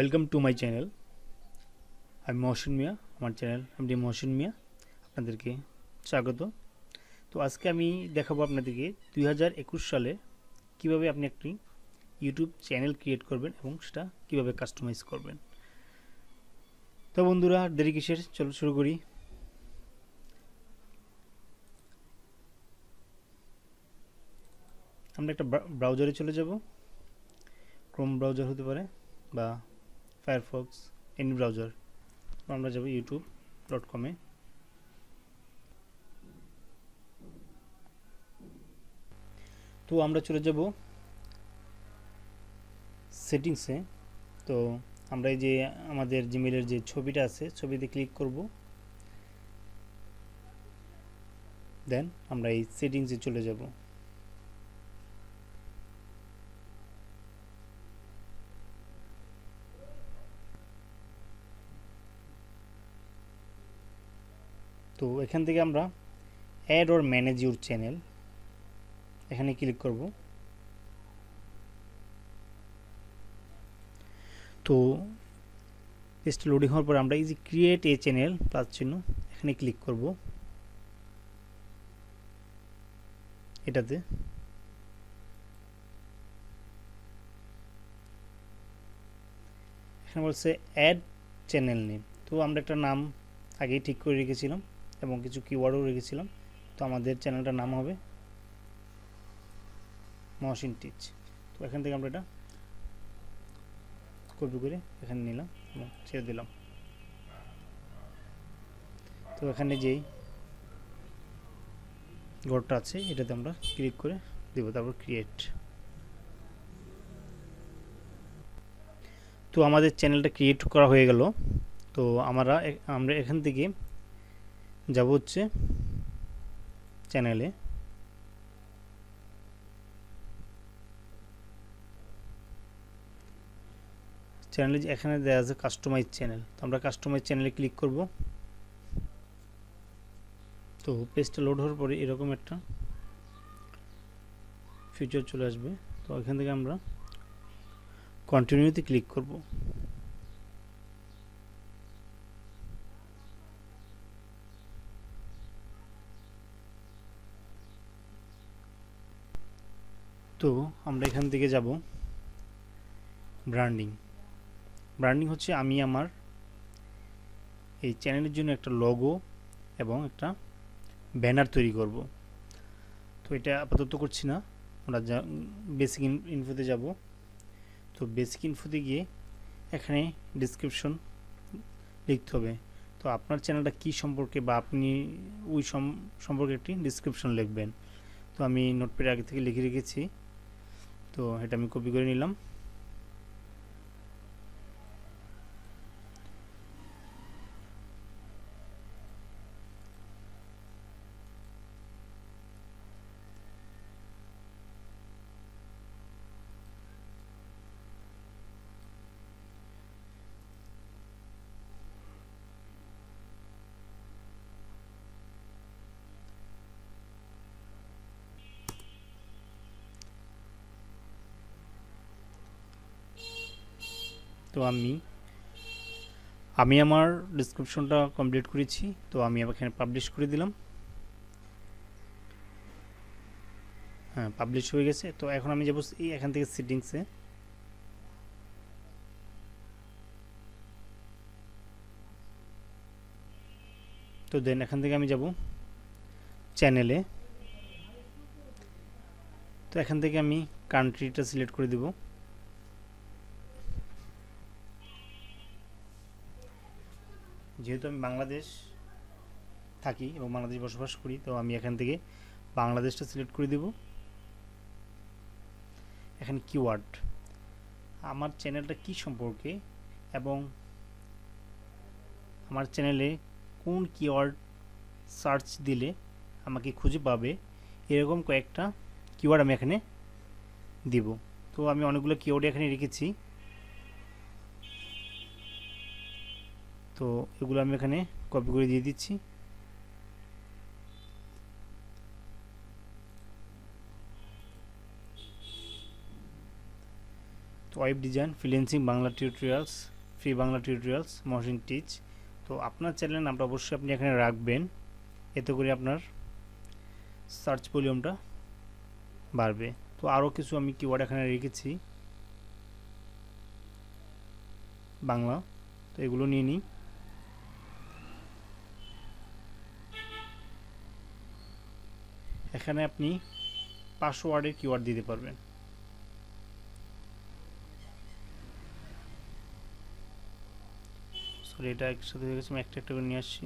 Welcome to my channel আমি মহসিন মিয়া আমার channel MD Mohsin মিয়া আপনাদেরকে স্বাগত। তো আজকে আমি দেখাবো আপনাদেরকে দুই হাজার একুশ সালে কীভাবে আপনি একটি ইউটিউব চ্যানেল ক্রিয়েট করবেন এবং সেটা কীভাবে কাস্টমাইজ করবেন। তো বন্ধুরা, দেরি কিসের? চলো শুরু করি। আমরা একটা ব্রাউজারে চলে যাব। ক্রোম ব্রাউজার হতে পারে বা ফায়ারফক্স এনি ব্রাউজার আমরা যাব ইউটিউব ডট কমে তো আমরা চলে যাব সেটিংসে তো আমরা এই যে আমাদের জিমেলের যে ছবিটা আছে, ছবিতে ক্লিক করব। দেন আমরা এই সেটিংসে চলে যাব। তো এখান থেকে আমরা add or manage your channel এখানে ক্লিক করব। তো পেজটা লোডিং হওয়ার পর আমরা এই যে ক্রিয়েট এ চ্যানেল প্লাস চিহ্ন, এখানে ক্লিক করব। এটাতে। এখানে বলছে অ্যাড চ্যানেল নেম তো আমরা একটা নাম আগেই ঠিক করে রেখেছিলাম। এবং কিছু কিওয়ার্ডও রেখেছিলাম। তো আমাদের চ্যানেলটার নাম হবে মহসিন টিচ তো এখান থেকে আমরা এটা কপি করে এখানে নিলাম এবং ছেড়ে দিলাম। তো এখানে যেই ঘরটা আছে, এটাতে আমরা ক্লিক করে দেব, তারপর ক্রিয়েট তো আমাদের চ্যানেলটা ক্রিয়েট করা হয়ে গেল। তো আমরা আমরা এখান থেকে যাব হচ্ছে চ্যানেলে। চ্যানেলে এখানে দেওয়া আছে কাস্টমাইজ চ্যানেল তো আমরা কাস্টমাইজ চ্যানেলে ক্লিক করব। তো পেজটা লোড হওয়ার পরে এরকম একটা ফিচার চলে আসবে। তো এখান থেকে আমরা কন্টিনিউতে ক্লিক করব। তো আমরা এখান থেকে যাব ব্র্যান্ডিং ব্র্যান্ডিং হচ্ছে আমি আমার এই চ্যানেলের জন্য একটা লগো এবং একটা ব্যানার তৈরি করব। তো এটা আপাতত করছি না, আমরা যা বেসিক ইনফোতে যাব। তো বেসিক ইনফোতে গিয়ে এখানে ডিসক্রিপশন লিখতে হবে। তো আপনার চ্যানেলটা কি সম্পর্কে বা আপনি ওই সম্পর্কে একটি ডিসক্রিপশন লিখবেন। তো আমি নোটপ্যাড আগে থেকে লিখে রেখেছি। তো এটা আমি কপি করে নিলাম। তো আমি আমি আমার ডিসক্রিপশনটা কমপ্লিট করেছি, তো আমি এখানে পাবলিশ করে দিলাম। হ্যাঁ পাবলিশ হয়ে গেছে। তো এখন আমি যাব এই এখান থেকে সেটিংসে তো দেন এখান থেকে আমি যাব চ্যানেলে তো এখান থেকে আমি কান্ট্রিটা সিলেক্ট করে দেবো। যেহেতু আমি বাংলাদেশ থাকি এবং বাংলাদেশ বসবাস করি, তো আমি এখান থেকে বাংলাদেশটা সিলেক্ট করে দেব। এখানে কিওয়ার্ড আমার চ্যানেলটা কি সম্পর্কে এবং আমার চ্যানেলে কোন কিওয়ার্ড সার্চ দিলে আমাকে খুঁজে পাবে, এরকম কয়েকটা কিওয়ার্ড আমি এখানে দিব। তো আমি অনেকগুলো কিওয়ার্ড এখানে রেখেছি। তো এগুলো আমি এখানে কপি করে দিয়ে দিচ্ছি। তো web design freelancing Bangla tutorials free Bangla tutorials Mohsin teach তো আপনার চ্যানেলের নামটা অবশ্যই আপনি এখানে রাখবেন। এতে করে আপনার সার্চ ভলিউমটা বাড়বে। তো আরও কিছু আমি কিওয়ার্ড এখানে রেখেছি। বাংলা, তো এগুলো নিয়ে নিই। এখানে আপনি পাসওয়ার্ডের ওয়ার্ডের কিওয়ার্ড দিতে পারবেন। সরি এটা একসাথে হয়ে গেছে, আমি একটা একটা করে নিয়ে আসছি।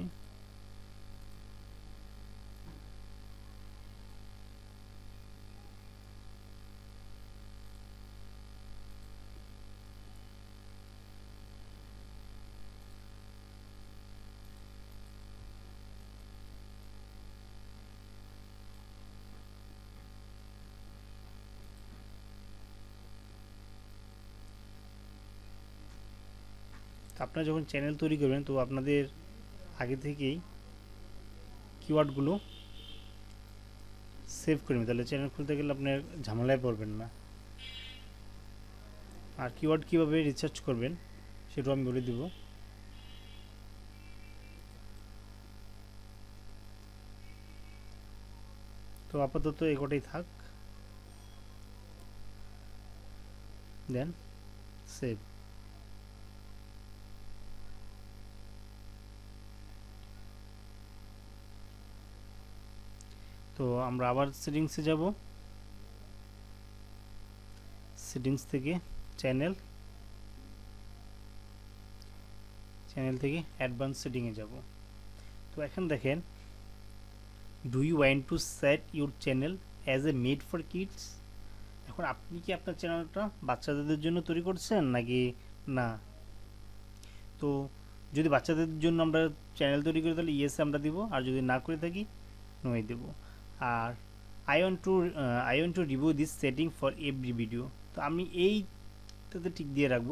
আপনারা যখন চ্যানেল তৈরি করবেন, তো আপনাদের আগে থেকেই কিওয়ার্ডগুলো সেভ করে নেবেন। তাহলে চ্যানেল খুলতে গেলে আপনার ঝামেলায় পড়বেন না। আর কিওয়ার্ড কীভাবে রিসার্চ করবেন, সেটাও আমি বলে দেব। তো আপাতত এগোটাই থাক। দেন সেভ তো আমরা আবার সেটিংসে যাব। সেটিংস থেকে চ্যানেল চ্যানেল থেকে অ্যাডভান্স সেটিংয়ে যাব। তো এখন দেখেন do you want to set your channel as a made for kids এখন আপনি কি আপনার চ্যানেলটা বাচ্চাদের জন্য তৈরি করছেন নাকি না? তো যদি বাচ্চাদের জন্য আমরা চ্যানেল তৈরি করি তাহলে ইয়েসে আমরা দিব, আর যদি না করে থাকি নয় দেবো। আর I want to I want to review this setting for every video তো আমি এইটাতে ঠিক দিয়ে রাখব।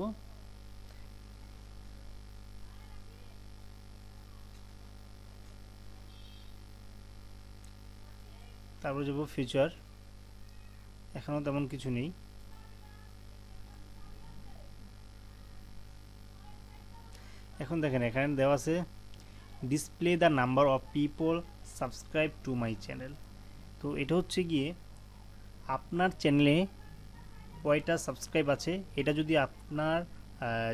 তারপরে যাব ফিচার এখনও তেমন কিছু নেই। এখন দেখেন, এখানে দেওয়া আছে display the number of people subscribe to my channel তো এটা হচ্ছে গিয়ে আপনার চ্যানেলে কয়টা সাবস্ক্রাইব আছে? এটা যদি আপনার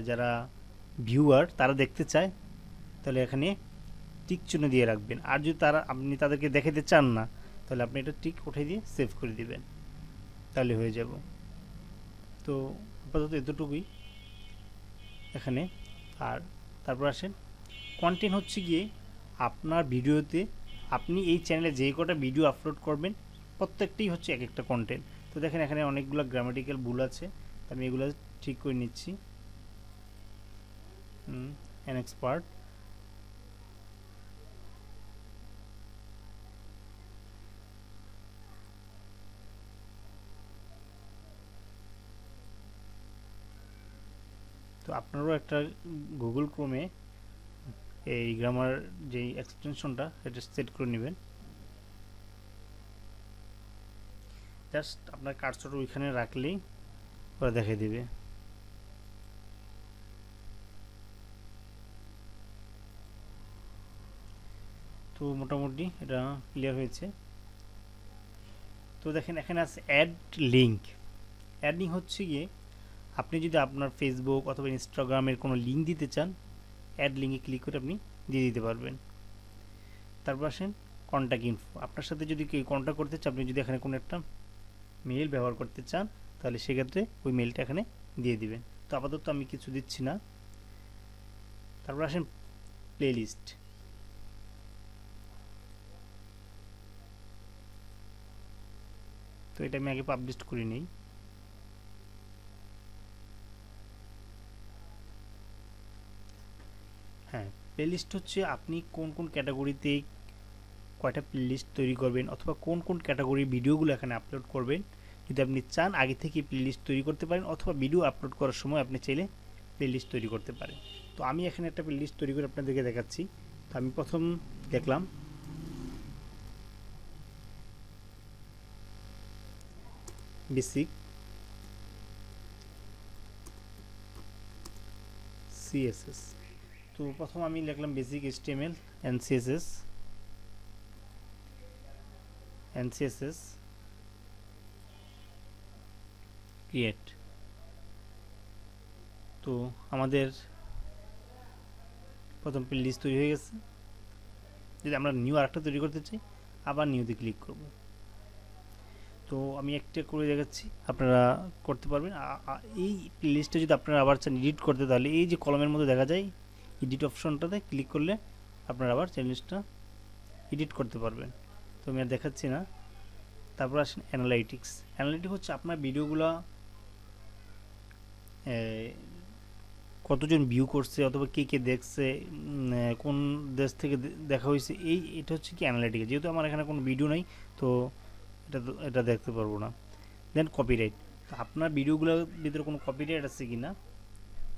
যারা ভিউয়ার তারা দেখতে চায়, তাহলে এখানে টিক চিহ্ন দিয়ে রাখবেন। আর যদি তারা, আপনি তাদেরকে দেখাতে চান না, তাহলে আপনি এটা টিক উঠে দিয়ে সেভ করে দিবেন। তাহলে হয়ে যাব। তো আপাতত এতটুকুই এখানে। আর তারপর আসেন। কন্টেন্ট হচ্ছে গিয়ে আপনার ভিডিওতে আপনি এই চ্যানেলে যে কটা ভিডিও আপলোড করবেন প্রত্যেকটাই হচ্ছে এক একটা কন্টেন্ট তো দেখেন এখানে অনেকগুলো গ্রামাটিক্যাল ভুল আছে আমি এগুলো ঠিক করে নিচ্ছি। অ্যান এক্সপার্ট তো আপনারও একটা গুগল ক্রোমে এই গ্রামার যেই এক্সটেনশনটা এটা সেট করে নেবেন। জাস্ট আপনার কার্সর ওইখানে রাখলেই ওরা দেখে দিবে। তো মোটামুটি এটা ক্লিয়ার হয়েছে। তো দেখেন এখানে আছে অ্যাড লিঙ্ক অ্যাড লিঙ্ক হচ্ছে গিয়ে আপনি যদি আপনার ফেসবুক অথবা ইনস্টাগ্রামের কোনো লিঙ্ক দিতে চান অ্যাড লিঙ্কে ক্লিক করে আপনি দিয়ে দিতে পারবেন। তারপর আসেন কন্ট্যাক্ট ইনফো আপনার সাথে যদি কেউ কন্ট্যাক্ট করতে চান আপনি যদি এখানে কোনো একটা মেল ব্যবহার করতে চান, তাহলে সেক্ষেত্রে ওই মেলটা এখানে দিয়ে দিবেন। তো আপাতত আমি কিছু দিচ্ছি না। তারপর আসেন প্লেলিস্ট তো এটা আমি আগে পাবলিশ করে নিই হ্যাঁ প্লেলিস্ট হচ্ছে আপনি কোন কোন ক্যাটাগরিতে কয়টা প্লেলিস্ট তৈরি করবেন অথবা কোন কোন ক্যাটাগরির ভিডিওগুলো এখানে আপলোড করবেন। যদি আপনি চান আগে থেকে প্লেলিস্ট তৈরি করতে পারেন অথবা ভিডিও আপলোড করার সময় আপনি চাইলে প্লেলিস্ট তৈরি করতে পারেন। তো আমি এখানে একটা প্লেলিস্ট তৈরি করে আপনাদেরকে দেখাচ্ছি। তো আমি প্রথম দেখলাম। বেসিক সিএসএস তো প্রথম আমি লিখলাম basic HTML and CSS and CSS create তো আমাদের প্রথম লিস্ট তৈরি হয়ে গেছে। যদি আমরা নিউ আরেকটা তৈরি করতে চাই, আবার নিউতে ক্লিক করব। তো আমি একটা করে দেখাচ্ছি, আপনারা করতে পারবেন। এই লিস্টে যদি আপনারা আবার চান এডিট করতে, তাহলে এই যে কলমের মধ্যে দেখা যায় এডিট অপশনটাতে ক্লিক করলে আপনারা আবার চেন লিস্টটা এডিট করতে পারবেন। তো আমি আর দেখাচ্ছি না। তারপর আসেন অ্যানালাইটিক্স অ্যানালাইটিক্স হচ্ছে আপনার ভিডিওগুলো কতজন ভিউ করছে অথবা কে কে দেখছে কোন দেশ থেকে দেখা হয়েছে, এই, এটা হচ্ছে কি অ্যানালাইটিক্স যেহেতু আমার এখানে কোনো ভিডিও নাই, তো এটা এটা দেখতে পারব না। দেন কপিরাইট আপনার ভিডিওগুলোর ভিতরে কোনো কপিরাইট আছে কি না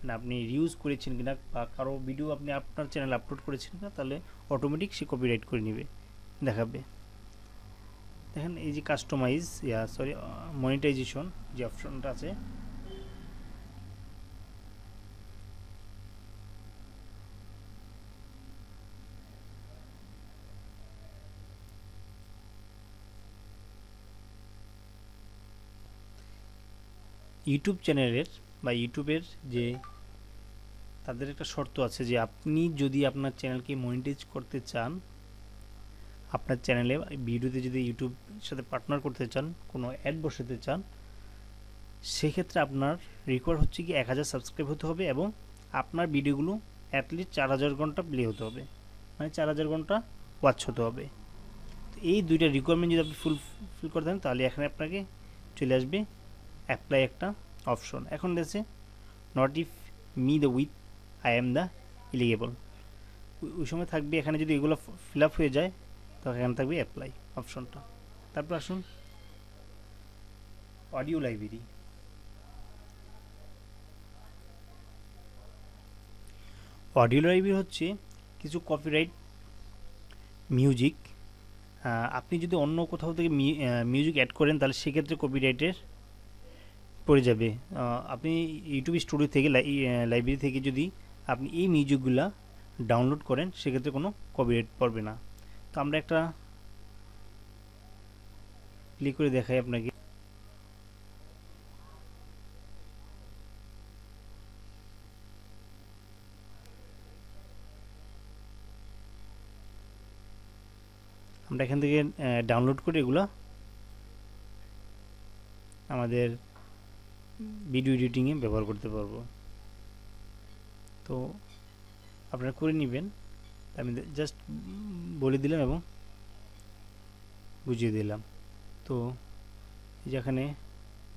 না আপনি রিউজ করেছেন কিনা বা কারও ভিডিও আপনি আপনার চ্যানেলে আপলোড করেছেন কিনা, তাহলে অটোমেটিক সে কপিরাইট করে নেবে, দেখাবে। দেখেন এই যে কাস্টমাইজ ইয়া সরি মনিটাইজেশন যে অপশনটা আছে। ইউটিউব চ্যানেলের বা ইউটিউবের যে তাদের একটা শর্ত আছে যে আপনি যদি আপনার চ্যানেলকে মনিটাইজ করতে চান, আপনার চ্যানেলে ভিডিওতে যদি ইউটিউব সাথে পার্টনার করতে চান, কোনো অ্যাড বসাতে চান, সেক্ষেত্রে আপনার রিকোয়ার হচ্ছে কি এক হাজার সাবস্ক্রাইব হতে হবে এবং আপনার ভিডিওগুলো অ্যাটলিস্ট চার হাজার ঘণ্টা প্লে হতে হবে। মানে চার হাজার ঘণ্টা ওয়াচ হতে হবে। তো এই দুইটা রিকোয়ারমেন্ট যদি আপনি ফুল ফিল করে দেন, তাহলে এখানে আপনাকে চলে আসবে অ্যাপ্লাই একটা অপশন এখন দেখছে not if me the with I am the eligible ওই সময় থাকবে, এখানে যদি এগুলো ফিল আপ হয়ে যায়, তখন এখানে থাকবে অ্যাপ্লাই অপশনটা তারপর আসুন। অডিও লাইব্রেরি অডিও লাইব্রেরি হচ্ছে কিছু কপিরাইট মিউজিক আপনি যদি অন্য কোথাও থেকে মিউজিক অ্যাড করেন, তাহলে সেক্ষেত্রে কপিরাইটের পড়ে যাবে। আপনি ইউটিউব স্টুডিও থেকে লাইব্রেরি থেকে যদি আপনি এই মিউজিকগুলা ডাউনলোড করেন, সেক্ষেত্রে কোনো কপিরাইট পড়বে না। তো আমরা একটা ক্লিক করে দেখাই আপনাকে। আমরা এখান থেকে ডাউনলোড করে এগুলা আমাদের ভিডিও এডিটিংয়ে ব্যবহার করতে পারব। তো আপনারা করে নেবেন। আমি জাস্ট বলে দিলাম এবং বুঝিয়ে দিলাম। তো এই যে এখানে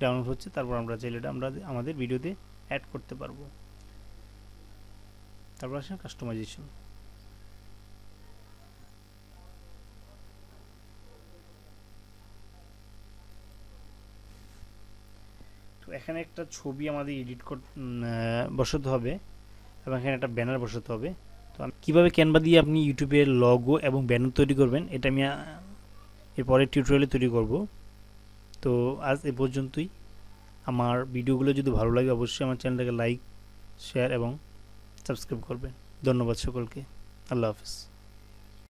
ডাউনলোড হচ্ছে, তারপর আমরা চাইলে আমরা আমাদের ভিডিওতে অ্যাড করতে পারব। তারপর আসেন কাস্টমাইজেশন তো এখানে একটা ছবি আমাদের এডিট কর বসাতে হবে। এবং এখানে একটা ব্যানার বসাতে হবে। তো কীভাবে ক্যানভা দিয়ে আপনি ইউটিউবের লগো এবং ব্যানার তৈরি করবেন, এটা আমি এরপরে এরপরের টিউটোরিয়ালে তৈরি করব। তো আজ এ পর্যন্তই। আমার ভিডিওগুলো যদি ভালো লাগে, অবশ্যই আমার চ্যানেলটাকে লাইক শেয়ার এবং সাবস্ক্রাইব করবেন। ধন্যবাদ সকলকে। আল্লাহ হাফিজ।